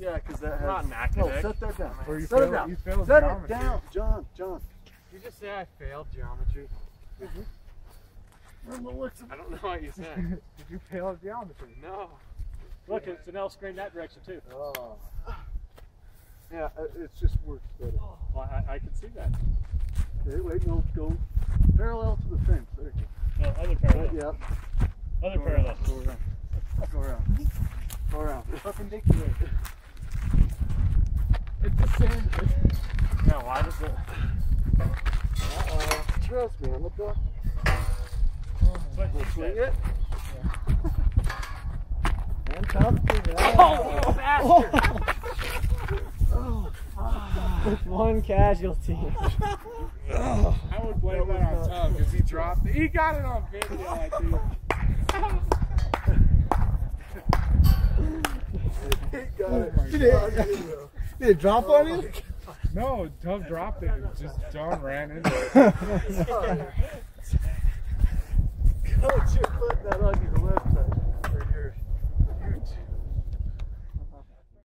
Yeah, because that has. Not an no, set that down. Or you set fail, it down. you failed Set geometry. it down, John. John. You just say I failed geometry. Mm-hmm. From the looks of I don't know what you said. Did you fail geometry? No. Look, it's an L screen that direction too. Oh. Yeah, it- it's just works better. Oh. Well, I, I can see that. Okay, wait, no, go parallel to the fence. There you No, oh, other parallel. Right, yep. Other Go parallel. around, Go around. Go around. Go around. Perpendicular. It's the same. Now, why does it? Uh-oh. Trust me, I'm a duck. What We'll swing it. And top to that. Oh, oh bastard! Oh. One casualty. I would blame that on Tom because he dropped it. He got it on video, I think. He got it. Did it- Did it drop on you? No, Tom dropped it. It's just John ran into it.